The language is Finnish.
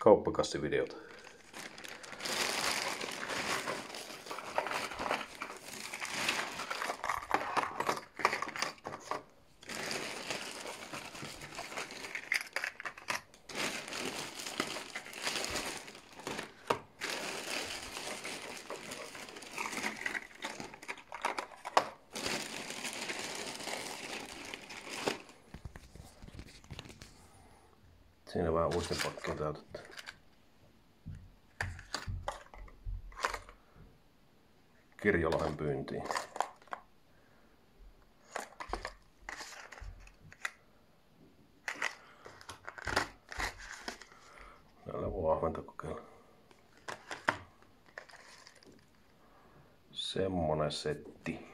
kauppakassivideota. Siinä vähän uistipakkia täytetty. Kirjolahen pyyntiin. Täällä voi ahventa kokeilla. Semmonen setti.